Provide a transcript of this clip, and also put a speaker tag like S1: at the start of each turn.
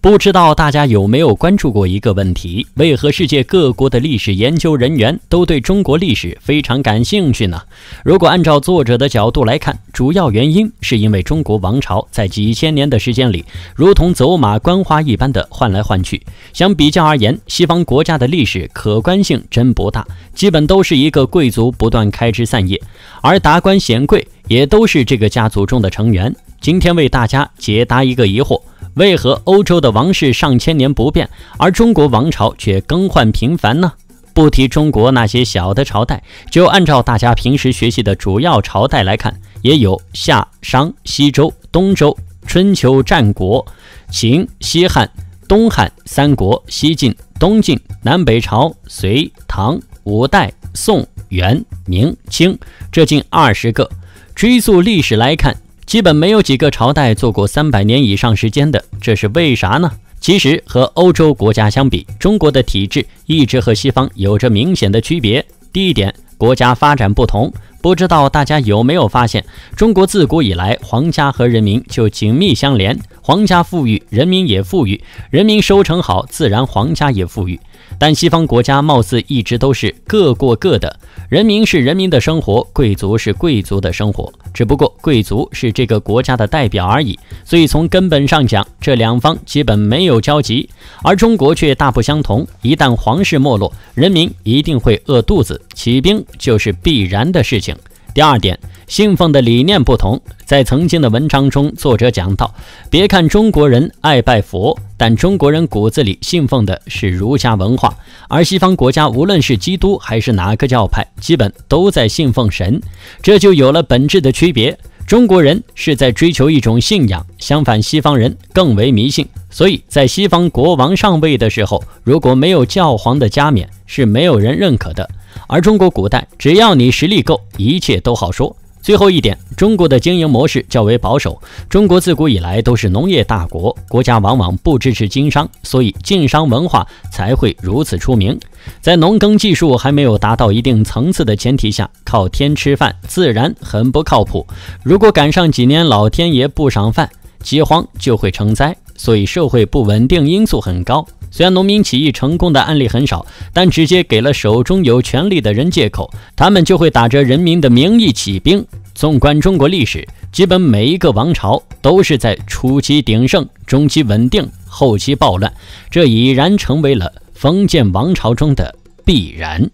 S1: 不知道大家有没有关注过一个问题：为何世界各国的历史研究人员都对中国历史非常感兴趣呢？如果按照作者的角度来看，主要原因是因为中国王朝在几千年的时间里，如同走马观花一般的换来换去。相比较而言，西方国家的历史可观性真不大，基本都是一个贵族不断开枝散叶，而达官显贵也都是这个家族中的成员。今天为大家解答一个疑惑。为何欧洲的王室上千年不变，而中国王朝却更换频繁呢？不提中国那些小的朝代，就按照大家平时学习的主要朝代来看，也有夏、商、西周、东周、春秋、战国、秦、西汉、东汉、三国、西晋、东晋、南北朝、隋、唐、五代、宋、元、明、清，这近二十个。追溯历史来看。基本没有几个朝代做过三百年以上时间的，这是为啥呢？其实和欧洲国家相比，中国的体制一直和西方有着明显的区别。第一点，国家发展不同。不知道大家有没有发现，中国自古以来，皇家和人民就紧密相连，皇家富裕，人民也富裕；人民收成好，自然皇家也富裕。但西方国家貌似一直都是各过各的。人民是人民的生活，贵族是贵族的生活，只不过贵族是这个国家的代表而已。所以从根本上讲，这两方基本没有交集。而中国却大不相同，一旦皇室没落，人民一定会饿肚子，起兵就是必然的事情。第二点，信奉的理念不同。在曾经的文章中，作者讲到，别看中国人爱拜佛，但中国人骨子里信奉的是儒家文化，而西方国家无论是基督还是哪个教派，基本都在信奉神，这就有了本质的区别。中国人是在追求一种信仰，相反，西方人更为迷信。所以在西方国王上位的时候，如果没有教皇的加冕，是没有人认可的。而中国古代，只要你实力够，一切都好说。最后一点，中国的经营模式较为保守。中国自古以来都是农业大国，国家往往不支持经商，所以晋商文化才会如此出名。在农耕技术还没有达到一定层次的前提下，靠天吃饭自然很不靠谱。如果赶上几年老天爷不赏饭，饥荒就会成灾，所以社会不稳定因素很高。虽然农民起义成功的案例很少，但直接给了手中有权力的人借口，他们就会打着人民的名义起兵。纵观中国历史，基本每一个王朝都是在初期鼎盛、中期稳定、后期暴乱，这已然成为了封建王朝中的必然。